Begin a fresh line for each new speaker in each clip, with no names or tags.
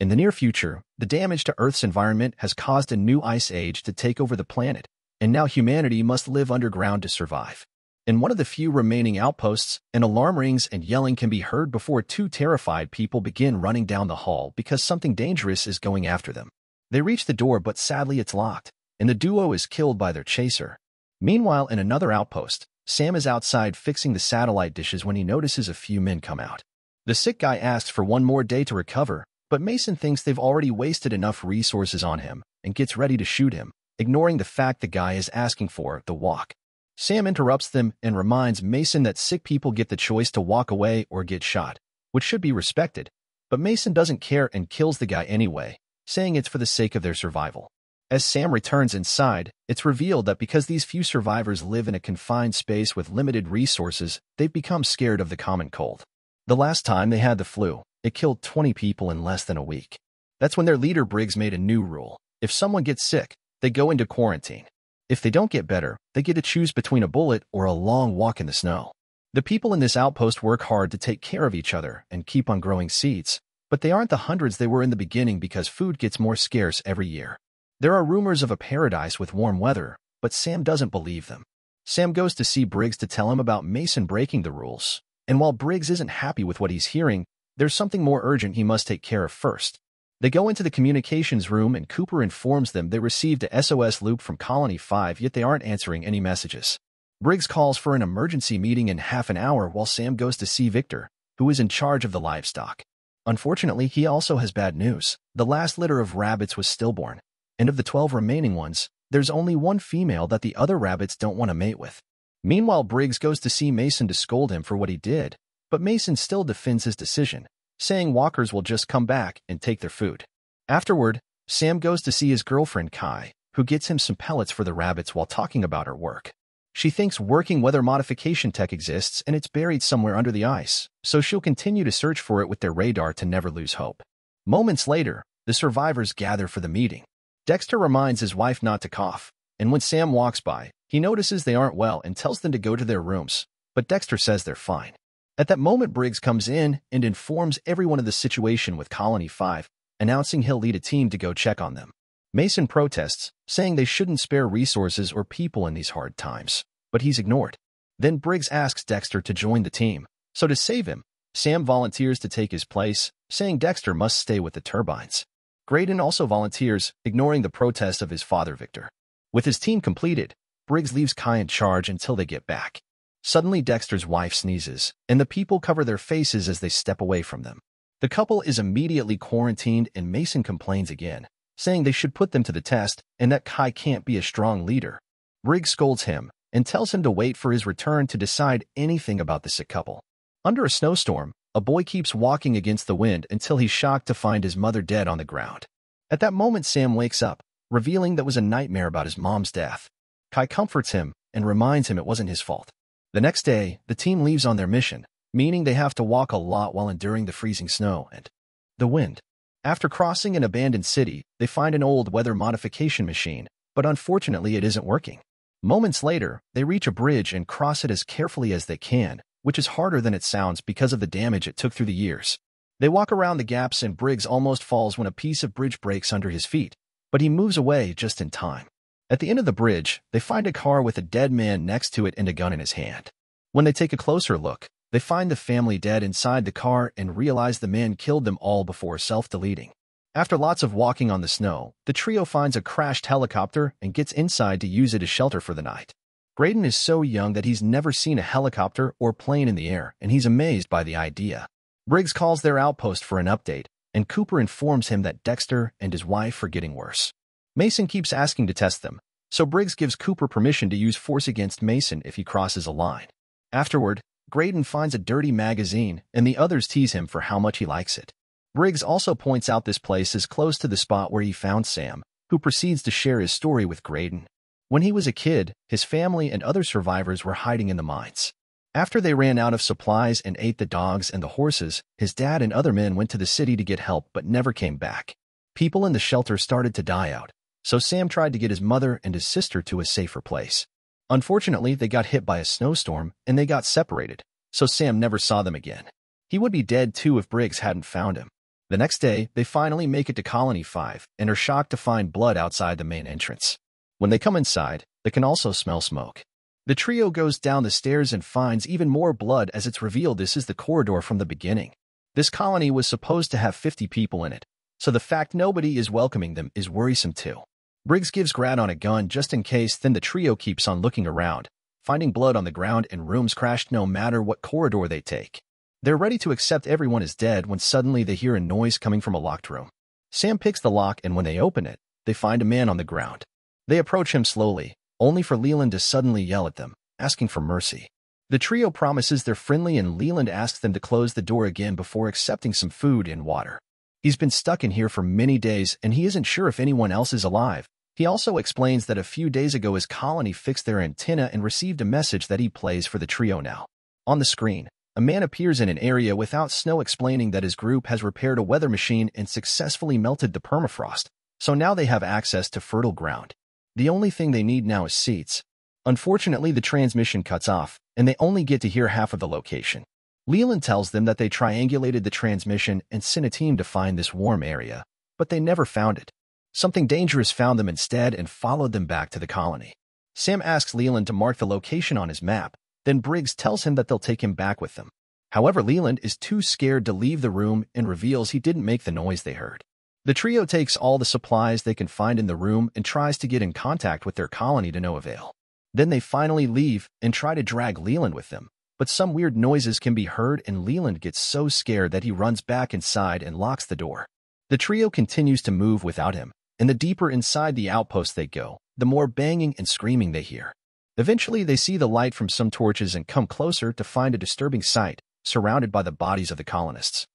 In the near future, the damage to Earth's environment has caused a new ice age to take over the planet, and now humanity must live underground to survive. In one of the few remaining outposts, an alarm rings and yelling can be heard before two terrified people begin running down the hall because something dangerous is going after them. They reach the door, but sadly it's locked, and the duo is killed by their chaser. Meanwhile, in another outpost, Sam is outside fixing the satellite dishes when he notices a few men come out. The sick guy asks for one more day to recover, but Mason thinks they've already wasted enough resources on him and gets ready to shoot him, ignoring the fact the guy is asking for the walk. Sam interrupts them and reminds Mason that sick people get the choice to walk away or get shot, which should be respected, but Mason doesn't care and kills the guy anyway, saying it's for the sake of their survival. As Sam returns inside, it's revealed that because these few survivors live in a confined space with limited resources, they've become scared of the common cold. The last time they had the flu, it killed 20 people in less than a week. That's when their leader Briggs made a new rule. If someone gets sick, they go into quarantine. If they don't get better, they get to choose between a bullet or a long walk in the snow. The people in this outpost work hard to take care of each other and keep on growing seeds, but they aren't the hundreds they were in the beginning because food gets more scarce every year. There are rumors of a paradise with warm weather, but Sam doesn't believe them. Sam goes to see Briggs to tell him about Mason breaking the rules, and while Briggs isn't happy with what he's hearing, there's something more urgent he must take care of first. They go into the communications room and Cooper informs them they received a SOS loop from Colony 5, yet they aren't answering any messages. Briggs calls for an emergency meeting in half an hour while Sam goes to see Victor, who is in charge of the livestock. Unfortunately, he also has bad news. The last litter of rabbits was stillborn, and of the 12 remaining ones, there's only one female that the other rabbits don't want to mate with. Meanwhile, Briggs goes to see Mason to scold him for what he did, but Mason still defends his decision, saying walkers will just come back and take their food. Afterward, Sam goes to see his girlfriend Kai, who gets him some pellets for the rabbits while talking about her work. She thinks working weather modification tech exists and it's buried somewhere under the ice, so she'll continue to search for it with their radar to never lose hope. Moments later, the survivors gather for the meeting. Dexter reminds his wife not to cough, and when Sam walks by, he notices they aren't well and tells them to go to their rooms, but Dexter says they're fine. At that moment, Briggs comes in and informs everyone of the situation with Colony 5, announcing he'll lead a team to go check on them. Mason protests, saying they shouldn't spare resources or people in these hard times, but he's ignored. Then Briggs asks Dexter to join the team, so to save him, Sam volunteers to take his place, saying Dexter must stay with the turbines. Graydon also volunteers, ignoring the protest of his father Victor. With his team completed, Briggs leaves Kai in charge until they get back. Suddenly, Dexter's wife sneezes, and the people cover their faces as they step away from them. The couple is immediately quarantined, and Mason complains again, saying they should put them to the test and that Kai can't be a strong leader. Briggs scolds him and tells him to wait for his return to decide anything about the sick couple. Under a snowstorm, a boy keeps walking against the wind until he's shocked to find his mother dead on the ground. At that moment, Sam wakes up, revealing that was a nightmare about his mom's death. Kai comforts him and reminds him it wasn't his fault. The next day, the team leaves on their mission, meaning they have to walk a lot while enduring the freezing snow and the wind. After crossing an abandoned city, they find an old weather modification machine, but unfortunately it isn't working. Moments later, they reach a bridge and cross it as carefully as they can, which is harder than it sounds because of the damage it took through the years. They walk around the gaps and Briggs almost falls when a piece of bridge breaks under his feet, but he moves away just in time. At the end of the bridge, they find a car with a dead man next to it and a gun in his hand. When they take a closer look, they find the family dead inside the car and realize the man killed them all before self-deleting. After lots of walking on the snow, the trio finds a crashed helicopter and gets inside to use it as shelter for the night. Graydon is so young that he's never seen a helicopter or plane in the air, and he's amazed by the idea. Briggs calls their outpost for an update, and Cooper informs him that Dexter and his wife are getting worse. Mason keeps asking to test them, so Briggs gives Cooper permission to use force against Mason if he crosses a line. Afterward, Graydon finds a dirty magazine, and the others tease him for how much he likes it. Briggs also points out this place is close to the spot where he found Sam, who proceeds to share his story with Graydon. When he was a kid, his family and other survivors were hiding in the mines. After they ran out of supplies and ate the dogs and the horses, his dad and other men went to the city to get help but never came back. People in the shelter started to die out, so Sam tried to get his mother and his sister to a safer place. Unfortunately, they got hit by a snowstorm and they got separated, so Sam never saw them again. He would be dead too if Briggs hadn't found him. The next day, they finally make it to Colony 5 and are shocked to find blood outside the main entrance. When they come inside, they can also smell smoke. The trio goes down the stairs and finds even more blood as it's revealed this is the corridor from the beginning. This colony was supposed to have 50 people in it, so the fact nobody is welcoming them is worrisome too. Briggs gives Graydon a gun just in case, then the trio keeps on looking around, finding blood on the ground and rooms crashed no matter what corridor they take. They're ready to accept everyone is dead when suddenly they hear a noise coming from a locked room. Sam picks the lock and when they open it, they find a man on the ground. They approach him slowly, only for Leland to suddenly yell at them, asking for mercy. The trio promises they're friendly and Leland asks them to close the door again before accepting some food and water. He's been stuck in here for many days and he isn't sure if anyone else is alive. He also explains that a few days ago his colony fixed their antenna and received a message that he plays for the trio now. On the screen, a man appears in an area without snow explaining that his group has repaired a weather machine and successfully melted the permafrost, so now they have access to fertile ground. The only thing they need now is seats. Unfortunately, the transmission cuts off, and they only get to hear half of the location. Leland tells them that they triangulated the transmission and sent a team to find this warm area, but they never found it. Something dangerous found them instead and followed them back to the colony. Sam asks Leland to mark the location on his map, then Briggs tells him that they'll take him back with them. However, Leland is too scared to leave the room and reveals he didn't make the noise they heard. The trio takes all the supplies they can find in the room and tries to get in contact with their colony to no avail. Then they finally leave and try to drag Leland with them, but some weird noises can be heard and Leland gets so scared that he runs back inside and locks the door. The trio continues to move without him, and the deeper inside the outpost they go, the more banging and screaming they hear. Eventually, they see the light from some torches and come closer to find a disturbing sight, surrounded by the bodies of the colonists.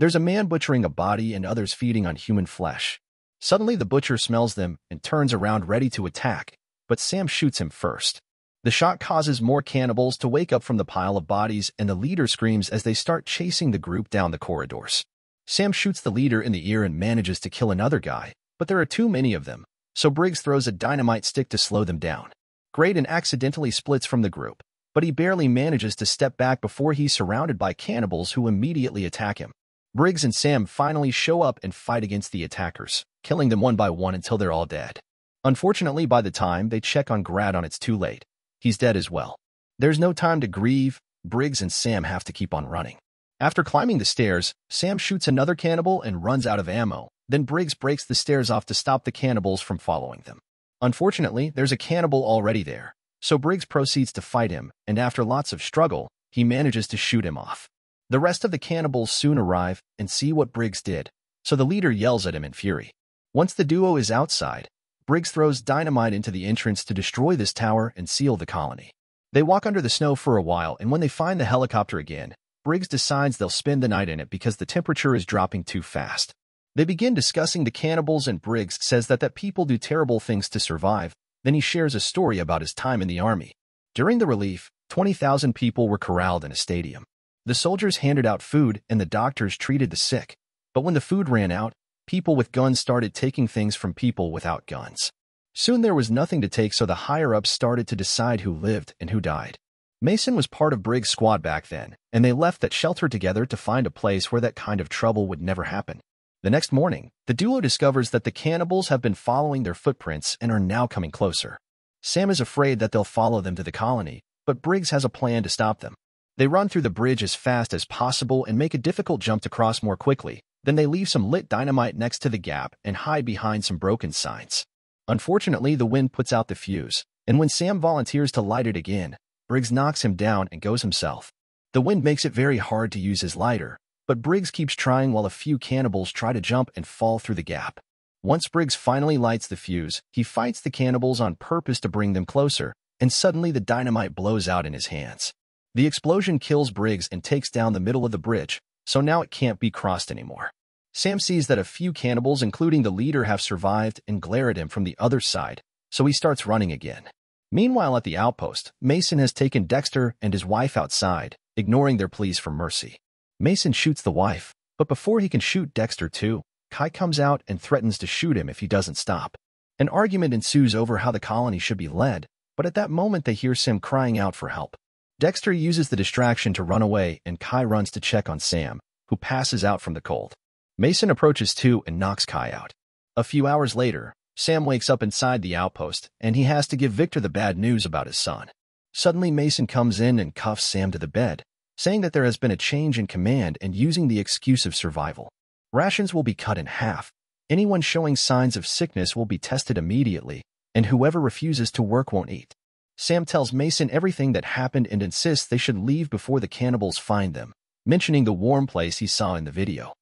There's a man butchering a body and others feeding on human flesh. Suddenly, the butcher smells them and turns around ready to attack, but Sam shoots him first. The shot causes more cannibals to wake up from the pile of bodies and the leader screams as they start chasing the group down the corridors. Sam shoots the leader in the ear and manages to kill another guy, but there are too many of them, so Briggs throws a dynamite stick to slow them down. Graydon accidentally splits from the group, but he barely manages to step back before he's surrounded by cannibals who immediately attack him. Briggs and Sam finally show up and fight against the attackers, killing them one by one until they're all dead. Unfortunately, by the time they check on Graydon, it's too late. He's dead as well. There's no time to grieve. Briggs and Sam have to keep on running. After climbing the stairs, Sam shoots another cannibal and runs out of ammo. Then Briggs breaks the stairs off to stop the cannibals from following them. Unfortunately, there's a cannibal already there, so Briggs proceeds to fight him, and after lots of struggle, he manages to shoot him off. The rest of the cannibals soon arrive and see what Briggs did, so the leader yells at him in fury. Once the duo is outside, Briggs throws dynamite into the entrance to destroy this tower and seal the colony. They walk under the snow for a while, and when they find the helicopter again, Briggs decides they'll spend the night in it because the temperature is dropping too fast. They begin discussing the cannibals and Briggs says that that people do terrible things to survive. Then he shares a story about his time in the army. During the relief, 20,000 people were corralled in a stadium. The soldiers handed out food and the doctors treated the sick. But when the food ran out, people with guns started taking things from people without guns. Soon there was nothing to take, so the higher-ups started to decide who lived and who died. Mason was part of Briggs' squad back then, and they left that shelter together to find a place where that kind of trouble would never happen. The next morning, the duo discovers that the cannibals have been following their footprints and are now coming closer. Sam is afraid that they'll follow them to the colony, but Briggs has a plan to stop them. They run through the bridge as fast as possible and make a difficult jump to cross more quickly. Then they leave some lit dynamite next to the gap and hide behind some broken signs. Unfortunately, the wind puts out the fuse, and when Sam volunteers to light it again, Briggs knocks him down and goes himself. The wind makes it very hard to use his lighter, but Briggs keeps trying while a few cannibals try to jump and fall through the gap. Once Briggs finally lights the fuse, he fights the cannibals on purpose to bring them closer, and suddenly the dynamite blows out in his hands. The explosion kills Briggs and takes down the middle of the bridge, so now it can't be crossed anymore. Sam sees that a few cannibals, including the leader, have survived and glare at him from the other side, so he starts running again. Meanwhile, at the outpost, Mason has taken Dexter and his wife outside, ignoring their pleas for mercy. Mason shoots the wife, but before he can shoot Dexter too, Kai comes out and threatens to shoot him if he doesn't stop. An argument ensues over how the colony should be led, but at that moment they hear Sam crying out for help. Dexter uses the distraction to run away and Kai runs to check on Sam, who passes out from the cold. Mason approaches too and knocks Kai out. A few hours later, Sam wakes up inside the outpost, and he has to give Victor the bad news about his son. Suddenly, Mason comes in and cuffs Sam to the bed, saying that there has been a change in command and using the excuse of survival. Rations will be cut in half. Anyone showing signs of sickness will be tested immediately, and whoever refuses to work won't eat. Sam tells Mason everything that happened and insists they should leave before the cannibals find them, mentioning the warm place he saw in the video.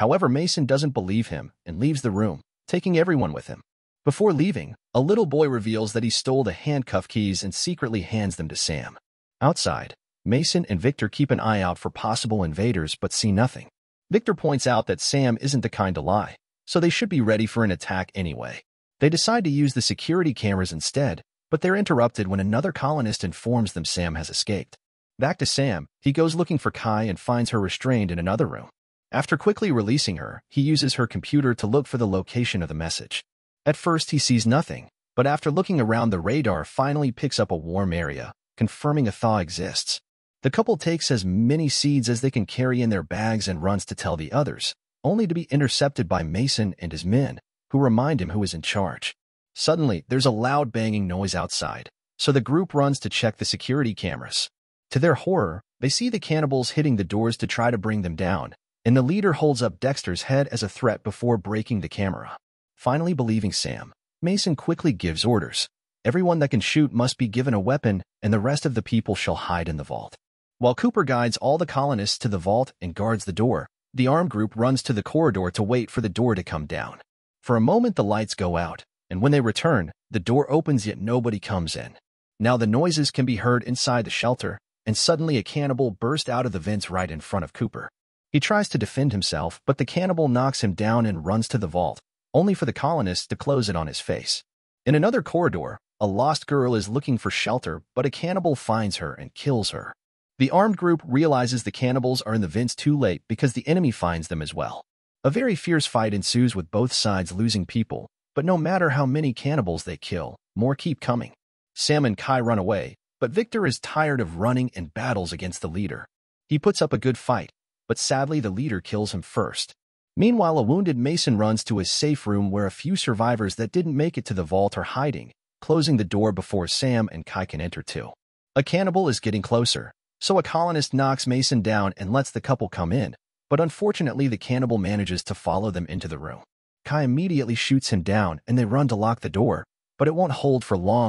However, Mason doesn't believe him and leaves the room, taking everyone with him. Before leaving, a little boy reveals that he stole the handcuff keys and secretly hands them to Sam. Outside, Mason and Victor keep an eye out for possible invaders but see nothing. Victor points out that Sam isn't the kind to lie, so they should be ready for an attack anyway. They decide to use the security cameras instead, but they're interrupted when another colonist informs them Sam has escaped. Back to Sam, he goes looking for Kai and finds her restrained in another room. After quickly releasing her, he uses her computer to look for the location of the message. At first, he sees nothing, but after looking around, the radar finally picks up a warm area, confirming a thaw exists. The couple takes as many seeds as they can carry in their bags and runs to tell the others, only to be intercepted by Mason and his men, who remind him who is in charge. Suddenly, there's a loud banging noise outside, so the group runs to check the security cameras. To their horror, they see the cannibals hitting the doors to try to bring them down, and the leader holds up Dexter's head as a threat before breaking the camera. Finally believing Sam, Mason quickly gives orders. Everyone that can shoot must be given a weapon, and the rest of the people shall hide in the vault. While Cooper guides all the colonists to the vault and guards the door, the armed group runs to the corridor to wait for the door to come down. For a moment, the lights go out, and when they return, the door opens yet nobody comes in. Now the noises can be heard inside the shelter, and suddenly a cannibal bursts out of the vents right in front of Cooper. He tries to defend himself, but the cannibal knocks him down and runs to the vault, only for the colonists to close it on his face. In another corridor, a lost girl is looking for shelter, but a cannibal finds her and kills her. The armed group realizes the cannibals are in the vents too late because the enemy finds them as well. A very fierce fight ensues with both sides losing people, but no matter how many cannibals they kill, more keep coming. Sam and Kai run away, but Victor is tired of running and battles against the leader. He puts up a good fight, but sadly the leader kills him first. Meanwhile, a wounded Mason runs to his safe room where a few survivors that didn't make it to the vault are hiding, closing the door before Sam and Kai can enter too. A cannibal is getting closer, so a colonist knocks Mason down and lets the couple come in, but unfortunately the cannibal manages to follow them into the room. Kai immediately shoots him down and they run to lock the door, but it won't hold for long